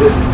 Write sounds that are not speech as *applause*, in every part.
Yeah. *laughs*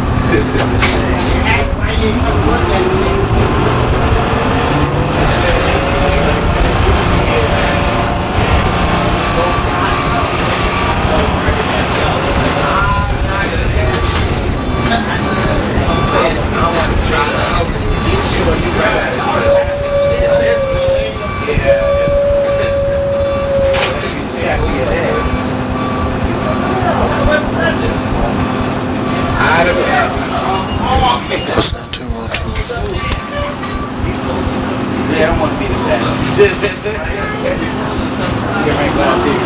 want to be the best. *laughs*